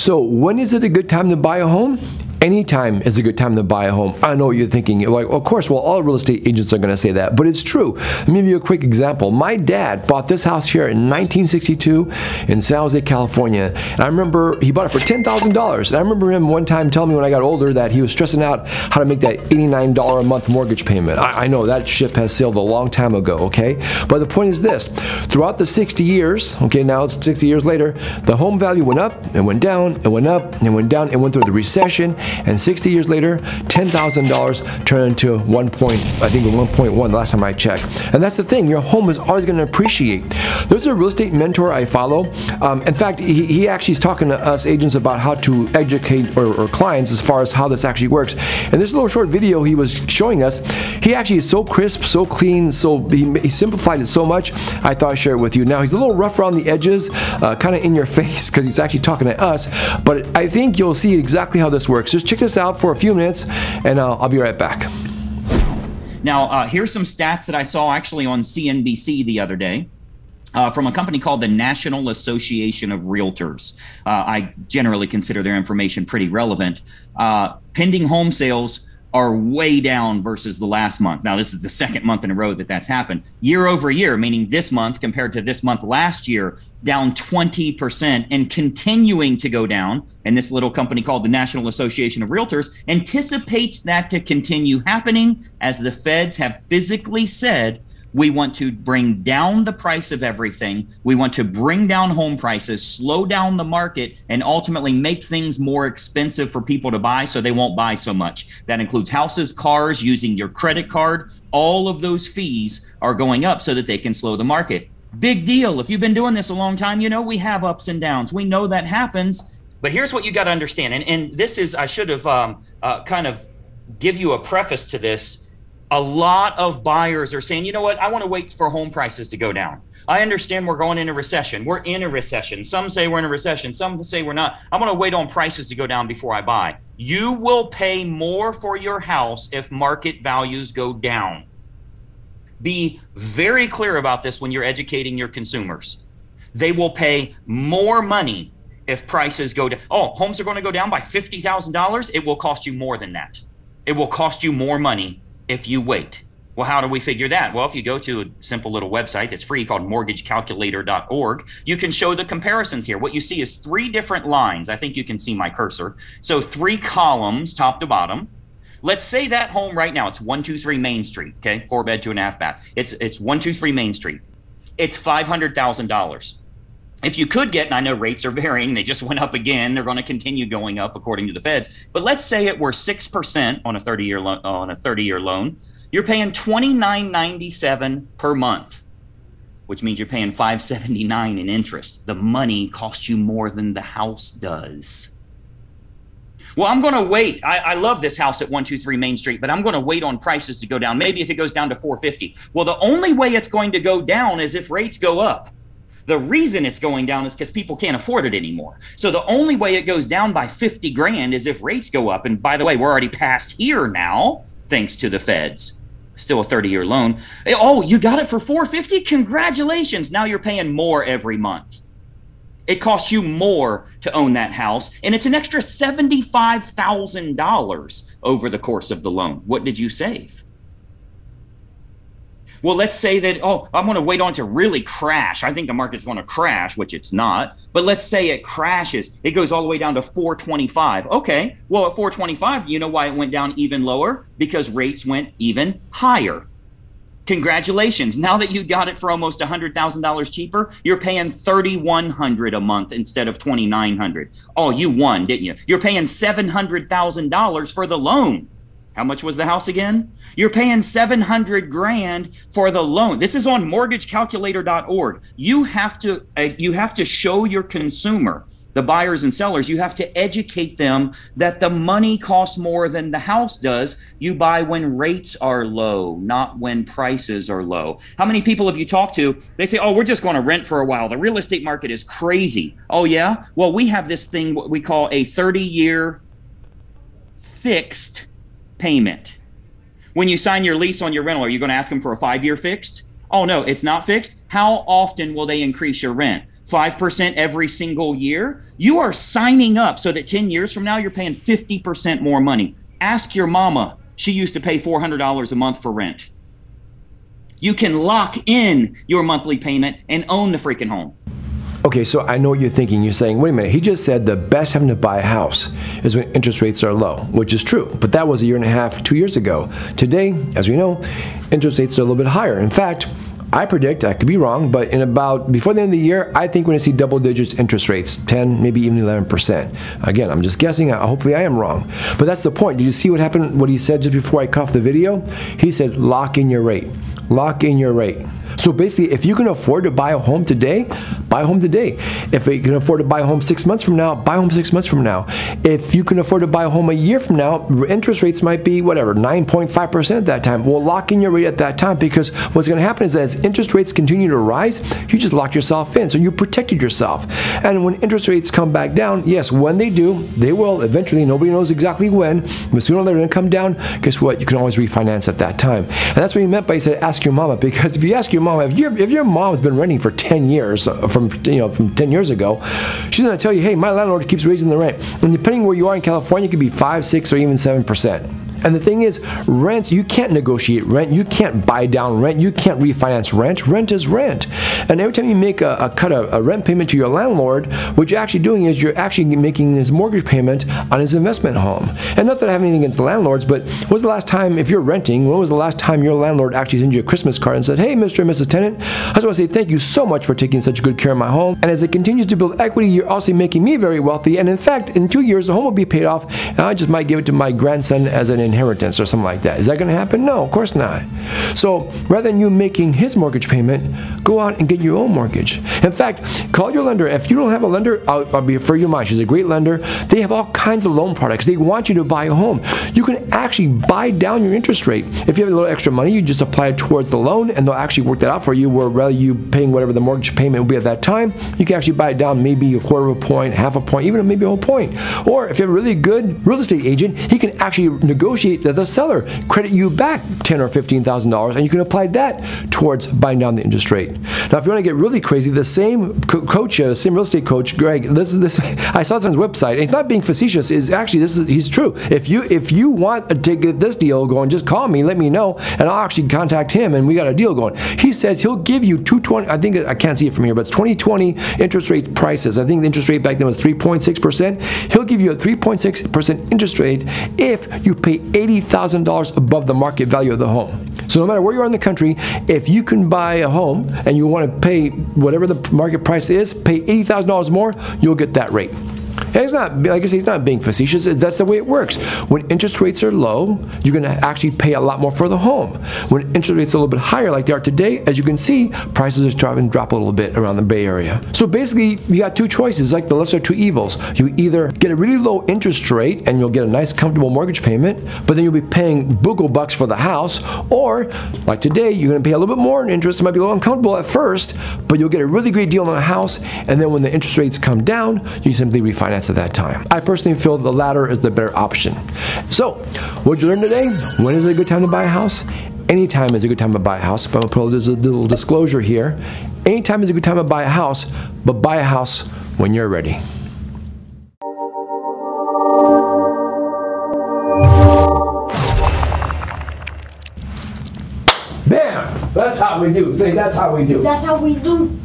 So, when is it a good time to buy a home? Anytime is a good time to buy a home. I know what you're thinking. You're like, of course, well, all real estate agents are going to say that, but it's true. Let me give you a quick example. My dad bought this house here in 1962 in San Jose, California. And I remember he bought it for $10,000. And I remember him one time telling me when I got older that he was stressing out how to make that $89 a month mortgage payment. I, I know that ship has sailed a long time ago, okay? But the point is this throughout the 60 years, okay, now it's 60 years later, the home value went up and went down and went up and went down and went through the recession and 60 years later, $10,000 turned into 1 point, I think 1.1 the last time I checked. And that's the thing, your home is always going to appreciate. There's a real estate mentor I follow. Um, in fact, he, he actually is talking to us agents about how to educate or, or clients as far as how this actually works. And this little short video he was showing us, he actually is so crisp, so clean, so he, he simplified it so much. I thought I'd share it with you. Now he's a little rough around the edges, uh, kind of in your face because he's actually talking to us. But I think you'll see exactly how this works. Just check this out for a few minutes, and uh, I'll be right back. Now, uh, here's some stats that I saw actually on CNBC the other day. Uh, from a company called the National Association of Realtors. Uh, I generally consider their information pretty relevant. Uh, pending home sales are way down versus the last month. Now, this is the second month in a row that that's happened. Year over year, meaning this month compared to this month last year, down 20% and continuing to go down. And this little company called the National Association of Realtors anticipates that to continue happening as the feds have physically said we want to bring down the price of everything. We want to bring down home prices, slow down the market, and ultimately make things more expensive for people to buy so they won't buy so much. That includes houses, cars, using your credit card. All of those fees are going up so that they can slow the market. Big deal. If you've been doing this a long time, you know we have ups and downs. We know that happens. But here's what you got to understand. And, and this is, I should have um, uh, kind of give you a preface to this a lot of buyers are saying, you know what, I want to wait for home prices to go down. I understand we're going in a recession. We're in a recession. Some say we're in a recession. Some say we're not. I'm going to wait on prices to go down before I buy. You will pay more for your house if market values go down. Be very clear about this when you're educating your consumers. They will pay more money if prices go down. Oh, homes are going to go down by $50,000. It will cost you more than that. It will cost you more money if you wait. Well, how do we figure that? Well, if you go to a simple little website that's free called mortgagecalculator.org, you can show the comparisons here. What you see is three different lines. I think you can see my cursor. So, three columns, top to bottom. Let's say that home right now, it's 123 Main Street, okay? Four bed, two and a half bath. It's it's 123 Main Street. It's $500,000. If you could get, and I know rates are varying, they just went up again. They're going to continue going up according to the feds. But let's say it were six percent on a thirty year loan. On a thirty year loan, you're paying twenty nine ninety seven per month, which means you're paying five seventy nine in interest. The money costs you more than the house does. Well, I'm going to wait. I, I, love this house at 123 Main Street, but I'm going to wait on prices to go down. Maybe if it goes down to 450. Well, the only way it's going to go down is if rates go up. The reason it's going down is because people can't afford it anymore. So the only way it goes down by 50 grand is if rates go up. And by the way, we're already past here now, thanks to the feds. Still a 30 year loan. Oh, you got it for 450? Congratulations. Now you're paying more every month. It costs you more to own that house, and it's an extra $75,000 over the course of the loan. What did you save? Well, let's say that, oh, I'm going to wait on to really crash. I think the market's going to crash, which it's not. But let's say it crashes. It goes all the way down to 425. Okay. Well, at 425, you know why it went down even lower? Because rates went even higher. Congratulations. Now that you got it for almost $100,000 cheaper, you're paying 3100 a month instead of 2900 Oh, you won, didn't you? You're paying $700,000 for the loan. How much was the house again? You're paying 700 grand for the loan. This is on mortgagecalculator.org. You have to uh, you have to show your consumer, the buyers and sellers, you have to educate them that the money costs more than the house does. You buy when rates are low, not when prices are low. How many people have you talked to? They say, "Oh, we're just going to rent for a while. The real estate market is crazy." Oh yeah? Well, we have this thing what we call a 30-year fixed payment. When you sign your lease on your rental, are you going to ask them for a five year fixed? Oh, no, it's not fixed. How often will they increase your rent? 5% every single year, you are signing up so that 10 years from now you're paying 50% more money. Ask your mama. She used to pay $400 a month for rent. You can lock in your monthly payment and own the freaking home. Okay, so I know what you're thinking. You're saying, wait a minute, he just said the best time to buy a house is when interest rates are low, which is true. But that was a year and a half, two years ago. Today, as we know, interest rates are a little bit higher. In fact, I predict, I could be wrong, but in about, before the end of the year, I think we're gonna see double digits interest rates, 10, maybe even 11%. Again, I'm just guessing, hopefully I am wrong. But that's the point. Did you see what happened, what he said just before I cut off the video? He said, lock in your rate. Lock in your rate. So basically, if you can afford to buy a home today, buy a home today. If you can afford to buy a home six months from now, buy a home six months from now. If you can afford to buy a home a year from now, interest rates might be whatever, 9.5% at that time. Well, lock in your rate at that time because what's going to happen is as interest rates continue to rise, you just lock yourself in. So you protected yourself. And when interest rates come back down, yes, when they do, they will eventually, nobody knows exactly when, but sooner or later they're going to come down. Guess what? You can always refinance at that time. And that's what he meant by he said, ask your mama. Because if you ask your mama, if your if your mom's been renting for 10 years uh, from you know from 10 years ago, she's going to tell you, hey, my landlord keeps raising the rent, and depending where you are in California, it could be five, six, or even seven percent. And the thing is, rents, you can't negotiate rent. You can't buy down rent. You can't refinance rent. Rent is rent. And every time you make a, a cut a, a, rent payment to your landlord, what you're actually doing is you're actually making his mortgage payment on his investment home. And not that I have anything against landlords, but when was the last time, if you're renting, when was the last time your landlord actually sent you a Christmas card and said, hey, Mr. and Mrs. Tenant, I just want to say thank you so much for taking such good care of my home. And as it continues to build equity, you're also making me very wealthy. And in fact, in two years, the home will be paid off, and I just might give it to my grandson as an inheritance or something like that. Is that going to happen? No, of course not. So rather than you making his mortgage payment, go out and get your own mortgage. In fact, call your lender. If you don't have a lender, I'll, I'll be refer you mine. She's a great lender. They have all kinds of loan products. They want you to buy a home. You can actually buy down your interest rate. If you have a little extra money, you just apply it towards the loan, and they'll actually work that out for you. Where rather you paying whatever the mortgage payment will be at that time, you can actually buy it down maybe a quarter of a point, half a point, even maybe a whole point. Or if you have a really good real estate agent, he can actually negotiate the, the seller credit you back ten or fifteen thousand dollars, and you can apply that towards buying down the interest rate. Now, if you want to get really crazy, the same co coach, uh, same real estate coach, Greg. This is this. I saw this on his website. And he's not being facetious. Is actually this is he's true. If you if you want to get this deal going, just call me. Let me know, and I'll actually contact him, and we got a deal going. He says he'll give you two twenty. I think I can't see it from here, but it's twenty twenty interest rate prices. I think the interest rate back then was three point six percent. He'll give you a three point six percent interest rate if you pay eighty thousand dollars above the market value of the home. So no matter where you are in the country, if you can buy a home and you want to pay whatever the market price is, pay $80,000 more, you'll get that rate. He's not, like I say, he's not being facetious. That's the way it works. When interest rates are low, you're going to actually pay a lot more for the home. When interest rates are a little bit higher, like they are today, as you can see, prices are starting to drop a little bit around the Bay Area. So basically, you got two choices, like the lesser two evils. You either get a really low interest rate and you'll get a nice, comfortable mortgage payment, but then you'll be paying bugle bucks for the house, or like today, you're going to pay a little bit more in interest. It might be a little uncomfortable at first, but you'll get a really great deal on a house, and then when the interest rates come down, you simply refinance at that time. I personally feel the latter is the better option. So, what you learn today? When is a good time to buy a house? Anytime is a good time to buy a house, but I'm gonna put a little disclosure here. Anytime is a good time to buy a house, but buy a house when you're ready. Bam! That's how we do. Say, that's how we do. That's how we do.